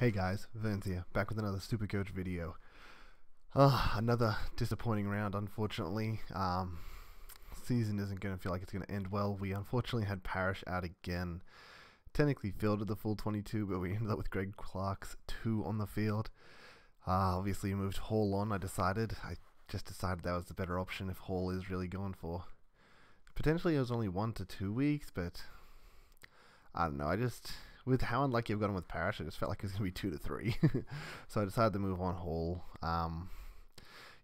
Hey guys, Vance here, back with another Super Coach video. Uh, another disappointing round, unfortunately. Um, season isn't going to feel like it's going to end well. We unfortunately had Parish out again. Technically fielded the full 22, but we ended up with Greg Clark's 2 on the field. Uh, obviously moved Hall on, I decided. I just decided that was the better option if Hall is really going for. Potentially it was only 1 to 2 weeks, but I don't know, I just with how unlucky I've gotten with Parish, I just felt like it was going to be two to three. so I decided to move on Hall. Um,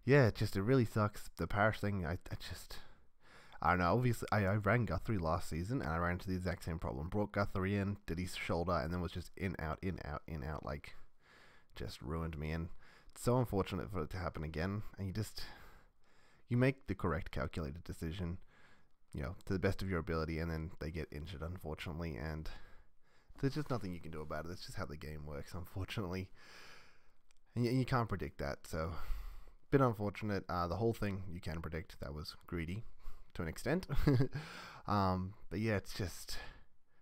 yeah, it just it really sucks. The Parish thing, I, I just I don't know. Obviously, I, I ran Guthrie last season, and I ran into the exact same problem. Brought Guthrie in, did his shoulder, and then was just in out in out in out like just ruined me. And it's so unfortunate for it to happen again. And you just you make the correct calculated decision, you know, to the best of your ability, and then they get injured, unfortunately, and there's just nothing you can do about it. It's just how the game works, unfortunately. And you, you can't predict that, so bit unfortunate. Uh, the whole thing you can predict. That was greedy to an extent. um, but yeah, it's just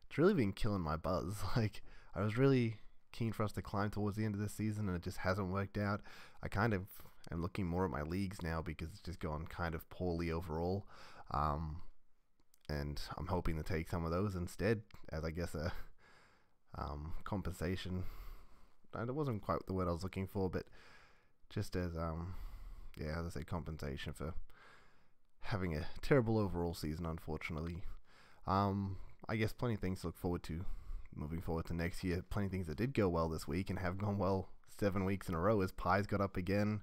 it's really been killing my buzz. Like I was really keen for us to climb towards the end of the season, and it just hasn't worked out. I kind of am looking more at my leagues now because it's just gone kind of poorly overall. Um, and I'm hoping to take some of those instead as I guess a um, compensation. And it wasn't quite the word I was looking for, but just as um, yeah, as I say, compensation for having a terrible overall season, unfortunately. Um, I guess plenty of things to look forward to moving forward to next year. Plenty of things that did go well this week and have gone well seven weeks in a row as Pies got up again.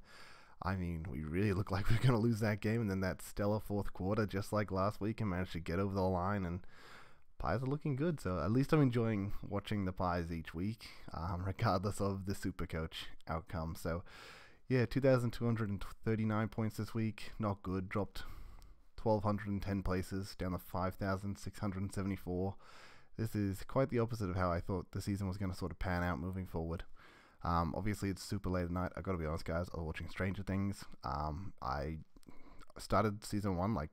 I mean, we really looked like we were going to lose that game, and then that stellar fourth quarter, just like last week, and managed to get over the line and pies are looking good. So at least I'm enjoying watching the pies each week, um, regardless of the super coach outcome. So yeah, 2,239 points this week. Not good. Dropped 1,210 places down to 5,674. This is quite the opposite of how I thought the season was going to sort of pan out moving forward. Um, obviously, it's super late at night. I've got to be honest, guys. I was watching Stranger Things. Um, I started season one like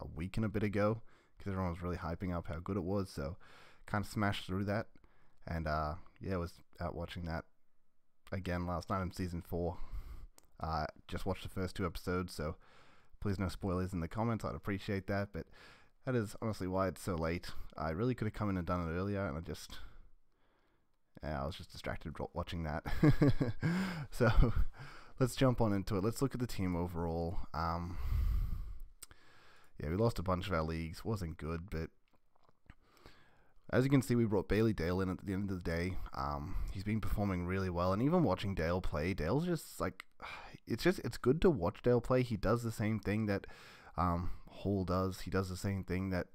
a week and a bit ago because everyone was really hyping up how good it was. So kind of smashed through that, and uh, yeah, I was out watching that again last night in season four. Uh, just watched the first two episodes, so please no spoilers in the comments. I'd appreciate that, but that is honestly why it's so late. I really could have come in and done it earlier, and I just yeah, I was just distracted watching that. so let's jump on into it. Let's look at the team overall. Um, yeah, we lost a bunch of our leagues. Wasn't good, but as you can see, we brought Bailey Dale in at the end of the day. Um, he's been performing really well, and even watching Dale play, Dale's just like, it's just it's good to watch Dale play. He does the same thing that um, Hall does. He does the same thing that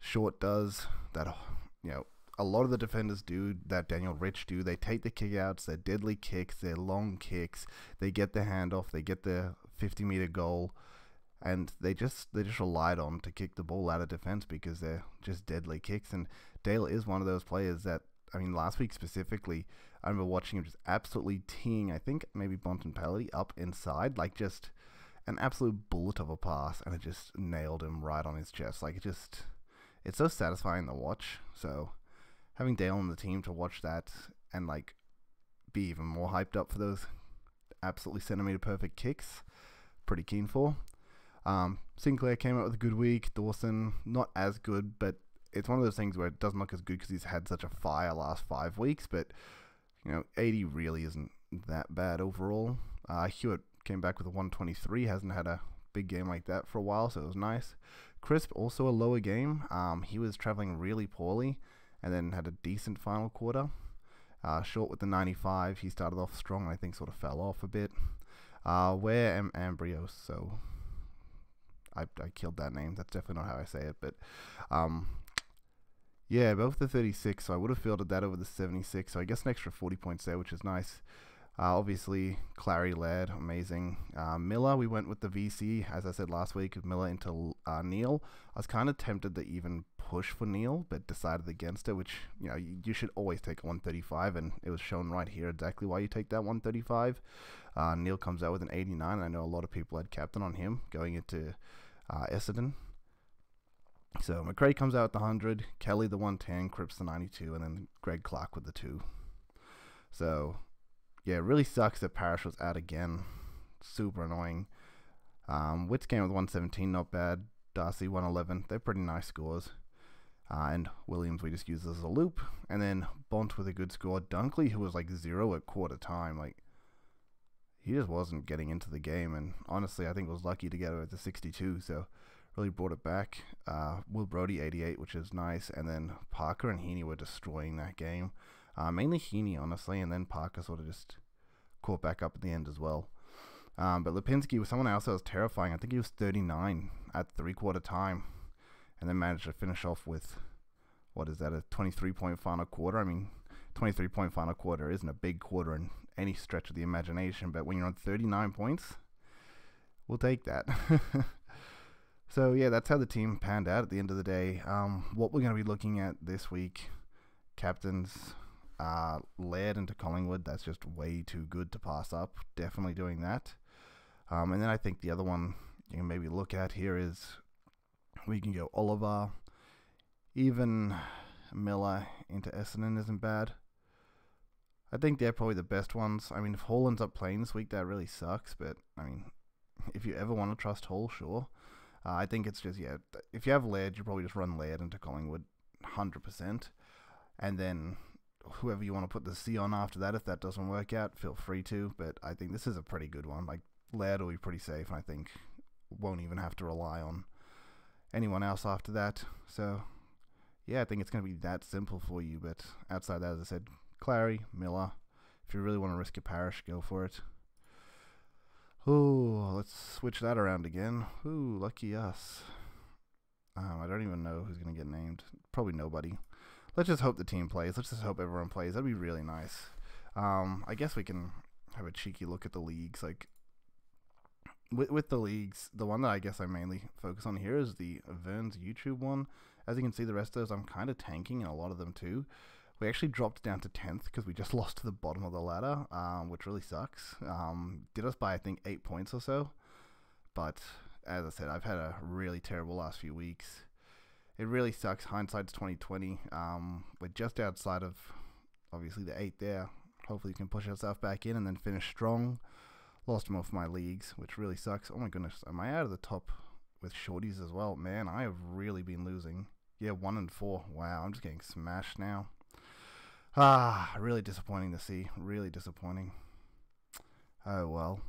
Short does. That you know, a lot of the defenders do that Daniel Rich do. They take the kickouts, their deadly kicks, their long kicks. They get the handoff. They get the 50 meter goal and they just they just relied on to kick the ball out of defense because they're just deadly kicks. And Dale is one of those players that I mean, last week specifically, I remember watching him just absolutely teeing. I think maybe Bontempelli up inside, like just an absolute bullet of a pass, and it just nailed him right on his chest. Like it just, it's so satisfying to watch. So having Dale on the team to watch that and like be even more hyped up for those absolutely centimeter perfect kicks, pretty keen for. Um, Sinclair came out with a good week. Dawson, not as good, but it's one of those things where it doesn't look as good because he's had such a fire last five weeks. But, you know, 80 really isn't that bad overall. Uh, Hewitt came back with a 123, hasn't had a big game like that for a while, so it was nice. Crisp, also a lower game. Um, he was traveling really poorly and then had a decent final quarter. Uh, short with the 95, he started off strong and I think sort of fell off a bit. Uh, where am Ambrios? So I, I killed that name. That's definitely not how I say it. But um, yeah, both the 36. So I would have fielded that over the 76. So I guess an extra 40 points there, which is nice. Uh, obviously, Clary led, amazing. Uh, Miller, we went with the VC, as I said last week, Miller into uh, Neale. I was kind of tempted to even push for Neale, but decided against it, which, you know, you, you, should always take a 135, and it was shown right here exactly why you take that 135. Uh, Neale comes out with an 89, and I know a lot of people had captain on him going into uh, Essendon. So Macrae comes out the 100, Kelly the 110, Cripps the 92, and then Greg Clark with the 2. So, yeah, it really sucks that Parish was out again. Super annoying. Um, Witts game with 117, not bad. Darcy 111, they're pretty nice scores. Uh, and Williams we just used as a loop. And then Bont with a good score. Dunkley, who was like zero at quarter time, like he just wasn't getting into the game. And honestly, I think was lucky to get it the 62. So really brought it back. Uh, Will Brodie 88, which is nice. And then Parker and Heeney were destroying that game. Uh, mainly Heeney, honestly, and then Parker sort of just caught back up at the end as well. Um, but Lipinski was someone else that was terrifying. I think he was 39 at three quarter time, and then managed to finish off with what is that a 23 point final quarter? I mean, 23 point final quarter isn't a big quarter in any stretch of the imagination, but when you're on 39 points, we'll take that. so yeah, that's how the team panned out at the end of the day. Um, what we're going to be looking at this week, captains uh, Laird into Collingwood, that's just way too good to pass up. Definitely doing that. Um, and then I think the other one you can maybe look at here is we can go Oliver, even Miller into Essendon isn't bad. I think they're probably the best ones. I mean, if Hall ends up playing this week, that really sucks. But I mean, if you ever want to trust Hall, sure. Uh, I think it's just yeah. If you have Laird, you probably just run Laird into Collingwood, hundred percent, and then whoever you want to put the C on after that. If that doesn't work out, feel free to. But I think this is a pretty good one. Like Laird will be pretty safe, and I think won't even have to rely on anyone else after that. So yeah, I think it's going to be that simple for you. But outside that, as I said, Clary, Miller. If you really want to risk a parish, go for it. Oh, let's switch that around again. Ooh, lucky us. Um, I don't even know who's going to get named. Probably nobody let's just hope the team plays. Let's just hope everyone plays. That'd be really nice. Um, I guess we can have a cheeky look at the leagues. Like with with the leagues, the one that I guess I mainly focus on here is the Vern's YouTube one. As you can see, the rest of those I'm kind of tanking, and a lot of them too. We actually dropped down to tenth because we just lost to the bottom of the ladder, um, which really sucks. Um, did us by I think eight points or so. But as I said, I've had a really terrible last few weeks it really sucks. Hindsight's twenty twenty. Um, we're just outside of obviously the eight there. Hopefully, you can push yourself back in and then finish strong. Lost most of my leagues, which really sucks. Oh my goodness, am I out of the top with shorties as well? Man, I have really been losing. Yeah, one and four. Wow, I'm just getting smashed now. Ah, really disappointing to see. Really disappointing. Oh well.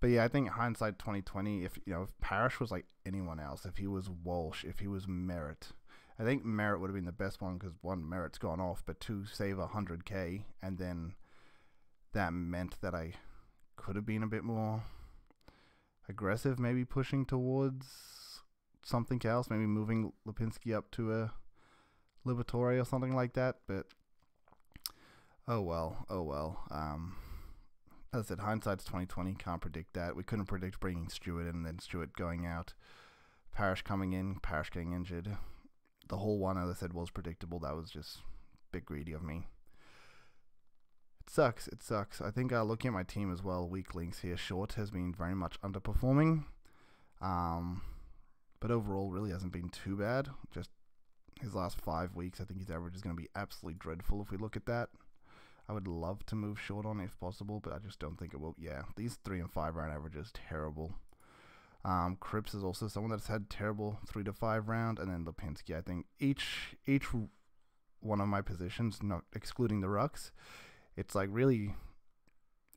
But yeah, I think hindsight 2020. If you know, if Parish was like anyone else, if he was Walsh, if he was Merrett, I think Merrett would have been the best one because one Merrett's gone off, but two save a hundred k, and then that meant that I could have been a bit more aggressive, maybe pushing towards something else, maybe moving Lipinski up to a Liberatore or something like that. But oh well, oh well. Um, as I said, hindsight's twenty twenty. Can't predict that. We couldn't predict bringing Stewart in and then Stewart going out. Parish coming in, Parish getting injured. The whole one, as I said, was predictable. That was just a bit greedy of me. It sucks. It sucks. I think uh, looking at my team as well, weak links here. Short has been very much underperforming. Um, but overall, really hasn't been too bad. Just his last five weeks, I think his average is going to be absolutely dreadful if we look at that. I would love to move short on if possible, but I just don't think it will. Yeah, these three and five round averages terrible. Um, Cripps is also someone that's had terrible three to five round, and then Lipinski. I think each each one of my positions, not excluding the rucks, it's like really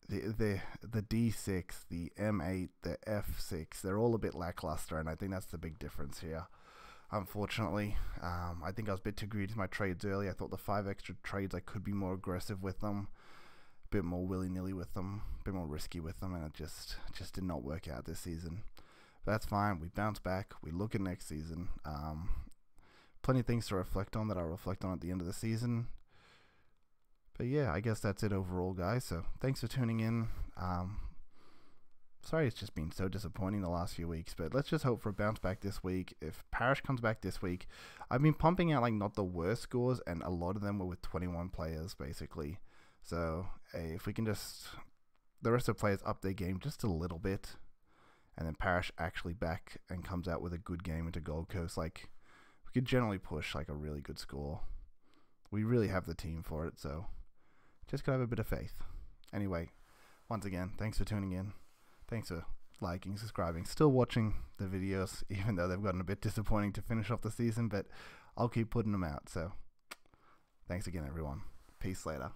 the the the D six, the M eight, the F six. They're all a bit lackluster, and I think that's the big difference here unfortunately. Um, I think I was a bit too greedy with my trades early. I thought the five extra trades I could be more aggressive with them, a bit more willy nilly with them, a bit more risky with them, and it just just did not work out this season. But that's fine. We bounce back. We look at next season. Um, plenty of things to reflect on that I'll reflect on at the end of the season. But yeah, I guess that's it overall, guys. So thanks for tuning in. Um, sorry it's just been so disappointing the last few weeks, but let's just hope for a bounce back this week. If Parish comes back this week, I've been pumping out like not the worst scores, and a lot of them were with 21 players basically. So hey, if we can just the rest of the players up their game just a little bit, and then Parish actually back and comes out with a good game into Gold Coast, like we could generally push like a really good score. We really have the team for it, so Just gotta have a bit of faith. Anyway, once again, thanks for tuning in. Thanks for liking, subscribing, still watching the videos, even though they've gotten a bit disappointing to finish off the season, but I'll keep putting them out. So, thanks again, everyone. Peace later.